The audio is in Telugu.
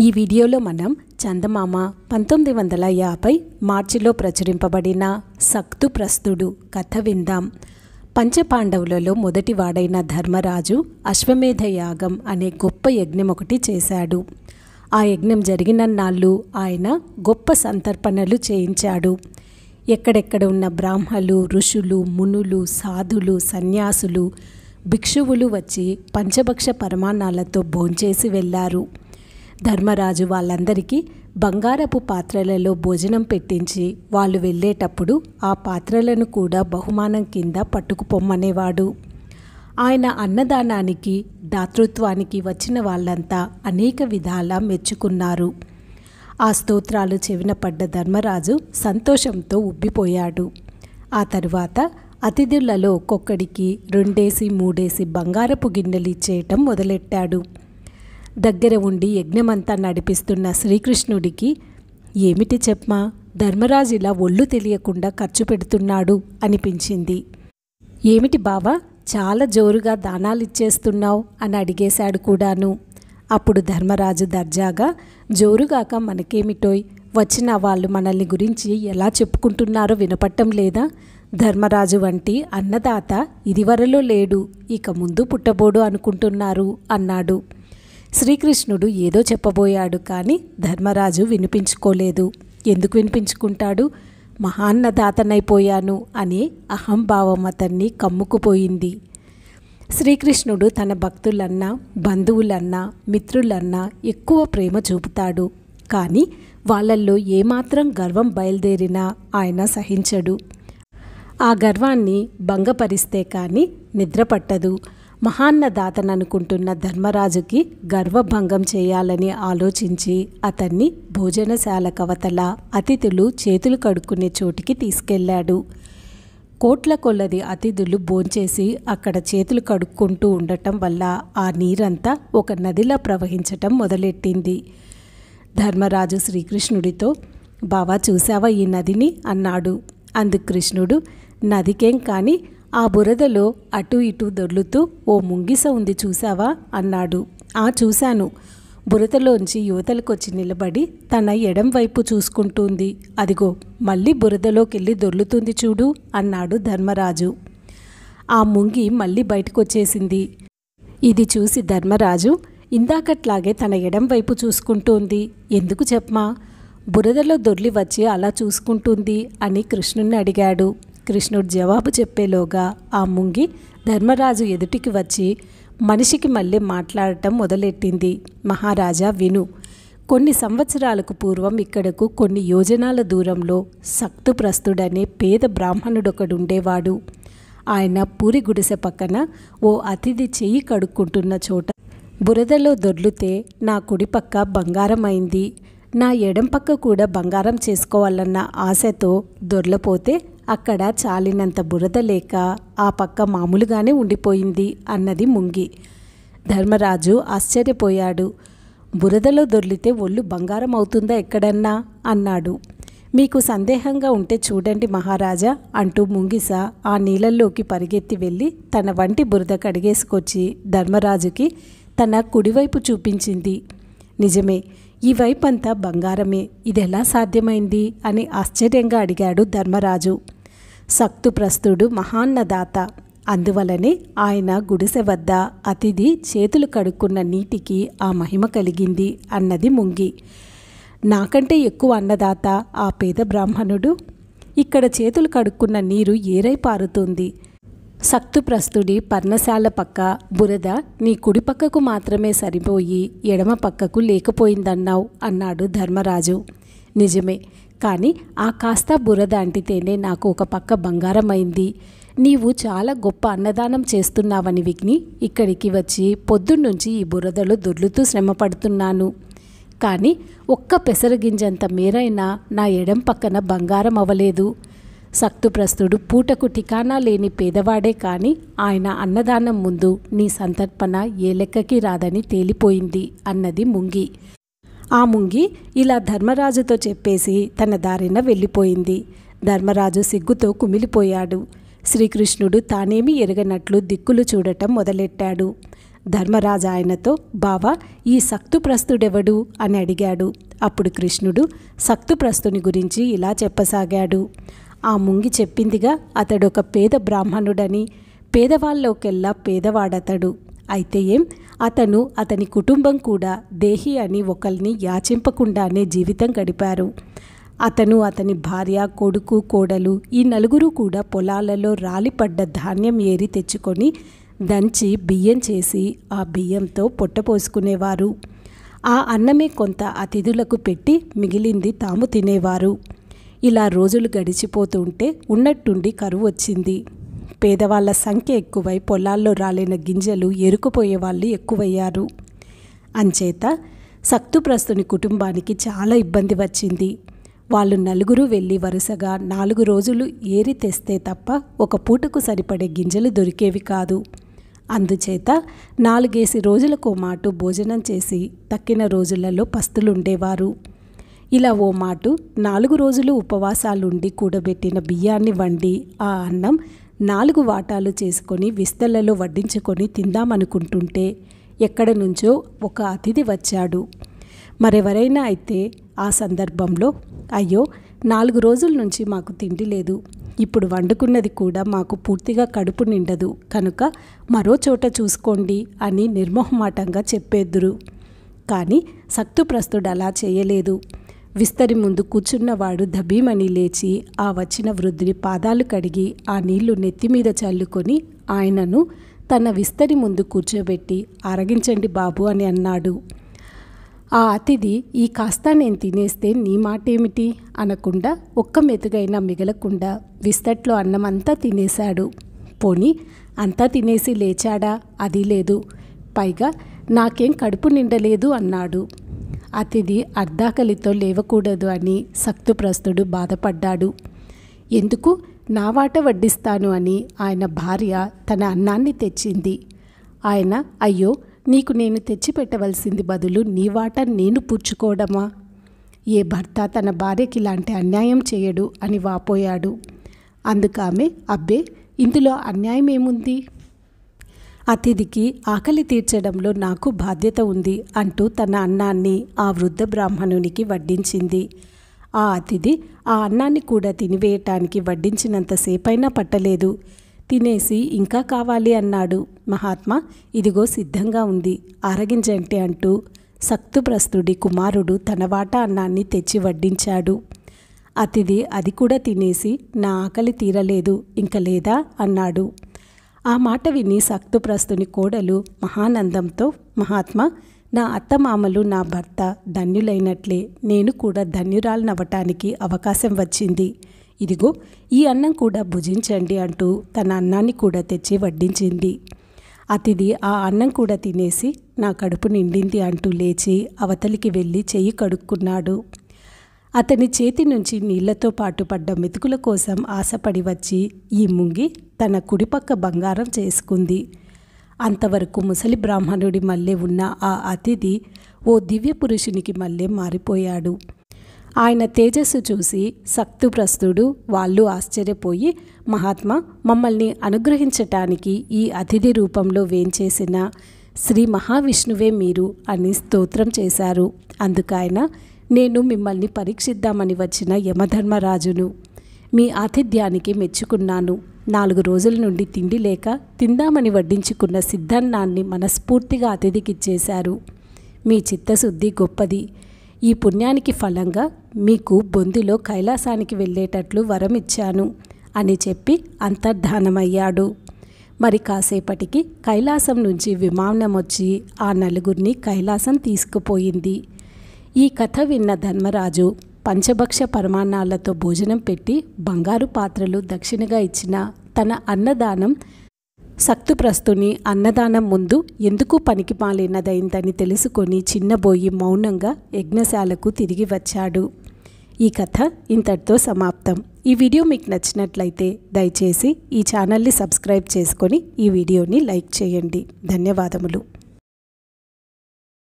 ఈ వీడియోలో మనం చందమామ పంతొమ్మిది వందల యాభై మార్చిలో ప్రచురింపబడిన సక్తు ప్రస్తుడు కథ విందాం. పంచపాండవులలో మొదటివాడైన ధర్మరాజు అశ్వమేధ యాగం అనే గొప్ప యజ్ఞం ఒకటి చేశాడు. ఆ యజ్ఞం జరిగినన్నాళ్ళు ఆయన గొప్ప సంతర్పణలు చేయించాడు. ఎక్కడెక్కడ ఉన్న బ్రాహ్మలు ఋషులు మునులు సాధులు సన్యాసులు భిక్షువులు వచ్చి పంచభక్ష పరమాణాలతో భోంచేసి వెళ్ళారు. ధర్మరాజు వాళ్ళందరికీ బంగారపు పాత్రలలో భోజనం పెట్టించి వాళ్ళు వెళ్ళేటప్పుడు ఆ పాత్రలను కూడా బహుమానం కింద పట్టుకుపోమ్మనేవాడు. ఆయన అన్నదానానికి దాతృత్వానికి వచ్చిన వాళ్ళంతా అనేక విధాలా మెచ్చుకున్నారు. ఆ స్తోత్రాలు చెవిన పడ్డ ధర్మరాజు సంతోషంతో ఉబ్బిపోయాడు. ఆ తరువాత అతిథులలో ఒక్కొక్కడికి రెండేసి మూడేసి బంగారపు గిన్నెలు ఇచ్చేయటం మొదలెట్టాడు. దగ్గర ఉండి యజ్ఞమంతా నడిపిస్తున్న శ్రీకృష్ణుడికి ఏమిటి చెప్పమా? ధర్మరాజు ఇలా ఒళ్ళు తెలియకుండా ఖర్చు పెడుతున్నాడు అనిపించింది. ఏమిటి బావా? చాలా జోరుగా దానాలు ఇచ్చేస్తున్నావు అని అడిగేశాడు కూడాను. అప్పుడు ధర్మరాజు దర్జాగా జోరుగాక మనకేమిటోయ్? వచ్చిన వాళ్ళు మనల్ని గురించి ఎలా చెప్పుకుంటున్నారో వినపట్టం లేదా? ధర్మరాజు వంటి అన్నదాత ఇదివరలో లేడు ఇక ముందు పుట్టబోడు అనుకుంటున్నారు అన్నాడు. శ్రీకృష్ణుడు ఏదో చెప్పబోయాడు కానీ ధర్మరాజు వినిపించుకోలేదు. ఎందుకు వినిపించుకుంటాడు? మహాన్నదాతనైపోయాను అనే అహంభావం అతన్ని కమ్ముకుపోయింది. శ్రీకృష్ణుడు తన భక్తులన్నా బంధువులన్నా మిత్రులన్నా ఎక్కువ ప్రేమ చూపుతాడు. కానీ వాళ్ళల్లో ఏమాత్రం గర్వం బయలుదేరినా ఆయన సహించడు. ఆ గర్వాన్ని భంగపరిస్తే కానీ నిద్రపట్టదు. మహాన్నదాతననుకుంటున్న ధర్మరాజుకి గర్వభంగం చేయాలని ఆలోచించి అతన్ని భోజనశాల కవతల అతిథులు చేతులు కడుక్కునే చోటికి తీసుకెళ్ళాడు. కోట్ల కొల్లది అతిథులు భోంచేసి అక్కడ చేతులు కడుక్కుంటూ ఉండటం వల్ల ఆ నీరంతా ఒక నదిలా ప్రవహించటం మొదలెట్టింది. ధర్మరాజు శ్రీకృష్ణుడితో బావా చూసావా ఈ నదిని? అన్నాడు. అందుకు కృష్ణుడు నదికేం కానీ ఆ బురదలో అటు ఇటు దొర్లుతూ ఓ ముంగిస ఉంది చూసావా అన్నాడు. ఆ చూశాను. బురదలోంచి యువతలకొచ్చి నిలబడి తన ఎడం వైపు చూసుకుంటుంది. అదిగో మళ్ళీ బురదలోకెళ్ళి దొర్లుతుంది చూడు అన్నాడు ధర్మరాజు. ఆ ముంగి మళ్ళీ బయటకొచ్చేసింది. ఇది చూసి ధర్మరాజు ఇందాకట్లాగే తన ఎడం వైపు చూసుకుంటోంది. ఎందుకు చెప్పమా? బురదలో దొర్లి వచ్చి అలా చూసుకుంటుంది అని కృష్ణుణ్ణి అడిగాడు. కృష్ణుడు జవాబు చెప్పేలోగా ఆ ముంగి ధర్మరాజు ఎదుటికి వచ్చి మనిషికి మళ్ళీ మాట్లాడటం మొదలెట్టింది. మహారాజా విను. కొన్ని సంవత్సరాలకు పూర్వం ఇక్కడకు కొన్ని యోజనాల దూరంలో సక్తుప్రస్తుడనే పేద బ్రాహ్మణుడొకడుండేవాడు. ఆయన పూరి గుడిసె పక్కన ఓ అతిథి చెయ్యి కడుక్కుంటున్న చోట బురదలో దొర్లుతే నా కుడి పక్క బంగారమైంది. నా ఎడం పక్క కూడా బంగారం చేసుకోవాలన్న ఆశతో దొర్లపోతే అక్కడ చాలినంత బురద లేక ఆ పక్క మామూలుగానే ఉండిపోయింది అన్నది ముంగి. ధర్మరాజు ఆశ్చర్యపోయాడు. బురదలో దొర్లితే ఒళ్ళు బంగారం అవుతుందా ఎక్కడన్నా? అన్నాడు. మీకు సందేహంగా ఉంటే చూడండి మహారాజా అంటూ ముంగిస ఆ నీళ్ళల్లోకి పరిగెత్తి వెళ్ళి తన వంటి బురద కడిగేసుకొచ్చి ధర్మరాజుకి తన కుడివైపు చూపించింది. నిజమే ఈ వైపంతా బంగారమే. ఇది ఎలా సాధ్యమైంది? అని ఆశ్చర్యంగా అడిగాడు ధర్మరాజు. సక్తుప్రస్తుడు మహాన్నదాత. అందువలనే ఆయన గుడిసె వద్ద అతిథి చేతులు కడుక్కున్న నీటికి ఆ మహిమ కలిగింది అన్నది ముంగి. నాకంటే ఎక్కువ అన్నదాత ఆ పేద బ్రాహ్మణుడు? ఇక్కడ చేతులు కడుక్కున్న నీరు ఏరై పారుతుంది. సక్తుప్రస్తుడి పర్ణశాల పక్క బురద నీ కుడి పక్కకు మాత్రమే సరిపోయి ఎడమ పక్కకు లేకపోయిందన్నావు అన్నాడు ధర్మరాజు. నిజమే కానీ ఆ కాస్త బురద అంటితేనే నాకు ఒక పక్క బంగారమైంది. నీవు చాలా గొప్ప అన్నదానం చేస్తున్నావని విగ్ని ఇక్కడికి వచ్చి పొద్దున్నుంచి ఈ బురదలో దొర్లుతూ శ్రమపడుతున్నాను. కానీ ఒక్క పెసరగింజంత మేరైనా నా ఎడం పక్కన బంగారం అవ్వలేదు సక్తుప్రస్తుడు పూటకు ఠికానా లేని పేదవాడే కాని ఆయన అన్నదానం ముందు నీ సంతర్పణ ఏ లెక్కకి రాదని తేలిపోయింది అన్నది ముంగి. ఆ ముంగి ఇలా ధర్మరాజుతో చెప్పేసి తన దారిన వెళ్ళిపోయింది. ధర్మరాజు సిగ్గుతో కుమిలిపోయాడు. శ్రీకృష్ణుడు తానేమీ ఎరగనట్లు దిక్కులు చూడటం మొదలెట్టాడు. ధర్మరాజు ఆయనతో బావా ఈ సక్తుప్రస్తుడెవడు అని అడిగాడు. అప్పుడు కృష్ణుడు సక్తుప్రస్తుని గురించి ఇలా చెప్పసాగాడు. ఆ ముంగి చెప్పిందిగా అతడొక పేద బ్రాహ్మణుడని పేదవాళ్ళలోకెల్లా పేదవాడతడు. అయితే ఏం? అతను అతని కుటుంబం కూడా దేహి అని ఒకరిని యాచింపకుండానే జీవితం గడిపారు. అతను అతని భార్య కొడుకు కోడలు ఈ నలుగురు కూడా పొలాలలో రాలిపడ్డ ధాన్యం ఏరి తెచ్చుకొని దంచి బియ్యం చేసి ఆ బియ్యంతో పొట్టపోసుకునేవారు ఆ అన్నమే కొంత అతిథులకు పెట్టి మిగిలింది తాము తినేవారు. ఇలా రోజులు గడిచిపోతుంటే ఉన్నట్టుండి కరువు వచ్చింది. పేదవాళ్ళ సంఖ్య ఎక్కువై పొలాల్లో రాలేన గింజలు ఎరుకుపోయే వాళ్ళు ఎక్కువయ్యారు. అంచేత సక్తుప్రస్తుని కుటుంబానికి చాలా ఇబ్బంది వచ్చింది. వాళ్ళు నలుగురు వెళ్ళి వరుసగా నాలుగు రోజులు ఏరి తెస్తే తప్ప ఒక పూటకు సరిపడే గింజలు దొరికేవి కాదు. అందుచేత నాలుగేసి రోజులకు మాటు భోజనం చేసి తక్కిన రోజులలో పస్తులుండేవారు. ఇలా ఓ మాటు నాలుగు రోజులు ఉపవాసాలుండి కూడబెట్టిన బియ్యాన్ని వండి ఆ అన్నం నాలుగు వాటాలు చేసుకొని విస్తళ్ళలో వడ్డించుకొని తిందామనుకుంటుంటే ఎక్కడ నుంచో ఒక అతిథి వచ్చాడు. మరెవరైనా అయితే ఆ సందర్భంలో అయ్యో నాలుగు రోజుల నుంచి మాకు తిండి లేదు. ఇప్పుడు వండుకున్నది కూడా మాకు పూర్తిగా కడుపు నిండదు. కనుక మరో చోట చూసుకోండి అని నిర్మోహమాటంగా చెప్పేద్దురు. కానీ సక్తుప్రస్తుడు అలా చేయలేదు. విస్తరి ముందు కూర్చున్నవాడు దబీమని లేచి ఆ వచ్చిన వృద్ధుడి పాదాలు కడిగి ఆ నీళ్ళు నెత్తిమీద చల్లుకొని ఆయనను తన విస్తరి ముందు కూర్చోబెట్టి అరగించండి బాబు అని అన్నాడు. ఆ అతిథి ఈ కాస్త నేను తినేస్తే నీ మాటేమిటి? అనకుండా ఒక్క మెతుగైనా మిగలకుండా విస్తట్లో అన్నమంతా తినేశాడు. పోని అంతా తినేసి లేచాడా? అది లేదు. పైగా నాకేం కడుపు నిండలేదు అన్నాడు. అతిథి అర్ధాకలితో లేవకూడదు అని సక్తుప్రస్తుడు బాధపడ్డాడు. ఎందుకు? నా వాట వడ్డిస్తాను అని ఆయన భార్య తన అన్నాన్ని తెచ్చింది. ఆయన అయ్యో నీకు నేను తెచ్చిపెట్టవలసింది బదులు నీ వాట నేను పుచ్చుకోవడమా? ఏ భర్త తన భార్యకి ఇలాంటి అన్యాయం చేయడు అని వాపోయాడు. అందుకామె అబ్బే ఇందులో అన్యాయం ఏముంది అతిథికి ఆకలి తీర్చడంలో నాకు బాధ్యత ఉంది అంటూ తన అన్నాన్ని ఆ వృద్ధ బ్రాహ్మణునికి వడ్డించింది. ఆ అతిథి ఆ అన్నాన్ని కూడా తినివేయటానికి వడ్డించినంతసేపైనా పట్టలేదు. తినేసి ఇంకా కావాలి అన్నాడు. మహాత్మా ఇదిగో సిద్ధంగా ఉంది. ఆరగించంటే అంటూ సక్తుప్రస్తుడి కుమారుడు తన వాటా అన్నాన్ని తెచ్చి వడ్డించాడు. అతిథి అది కూడా తినేసి నా ఆకలి తీరలేదు ఇంక లేదా? అన్నాడు. ఆ మాట విని సక్తుప్రస్తుని కోడలు మహానందంతో మహాత్మా నా అత్తమామలు నా భర్త ధన్యులైనట్లే. నేను కూడా ధన్యురాలనవ్వటానికి అవకాశం వచ్చింది. ఇదిగో ఈ అన్నం కూడా భుజించండి అంటూ తన అన్నాన్ని కూడా తెచ్చి వడ్డించింది. అతిథి ఆ అన్నం కూడా తినేసి నా కడుపు నిండింది అంటూ లేచి అవతలికి వెళ్ళి చెయ్యి కడుక్కున్నాడు. అతని చేతి నుంచి నీళ్ళతో పాటు పడ్డ మెతుకుల కోసం ఆశపడి వచ్చి ఈ ముంగి తన కుడిపక్క బంగారం చేసుకుంది. అంతవరకు ముసలి బ్రాహ్మణుడి మల్లె ఉన్న ఆ అతిథి ఓ దివ్య పురుషునికి మల్లె మారిపోయాడు. ఆయన తేజస్సు చూసి సక్తుప్రస్తుడు వాళ్ళు ఆశ్చర్యపోయి మహాత్మా మమ్మల్ని అనుగ్రహించటానికి ఈ అతిథి రూపంలో వేంచేసిన శ్రీ మహావిష్ణువే మీరు అని స్తోత్రం చేశారు. అందుకైన నేను మిమ్మల్ని పరీక్షిద్దామని వచ్చిన యమధర్మరాజును మీ ఆతిథ్యానికి మెచ్చుకున్నాను. నాలుగు రోజుల నుండి తిండి లేక తిందామని వడ్డించుకున్న సిద్ధాన్నాన్ని మనస్ఫూర్తిగా అతిథికిచ్చేశారు. మీ చిత్తశుద్ధి గొప్పది. ఈ పుణ్యానికి ఫలంగా మీకు బొందిలో కైలాసానికి వెళ్ళేటట్లు వరం ఇచ్చాను అని చెప్పి అంతర్ధానమయ్యాడు. మరి కాసేపటికి కైలాసం నుంచి విమానం వచ్చి ఆ నలుగురిని కైలాసం తీసుకుపోయింది. ఈ కథ విన్న ధర్మరాజు పంచభక్ష పరమాన్నాలతో భోజనం పెట్టి బంగారు పాత్రలు దక్షిణగా ఇచ్చిన తన అన్నదానం సక్తుప్రస్తుని అన్నదానం ముందు ఎందుకు పనికిమాలినదైందని తెలుసుకొని చిన్నబోయి మౌనంగా యజ్ఞశాలకు తిరిగి వచ్చాడు. ఈ కథ ఇంతటితో సమాప్తం. ఈ వీడియో మీకు నచ్చినట్లయితే దయచేసి ఈ ఛానల్ని సబ్స్క్రైబ్ చేసుకొని ఈ వీడియోని లైక్ చేయండి. ధన్యవాదములు.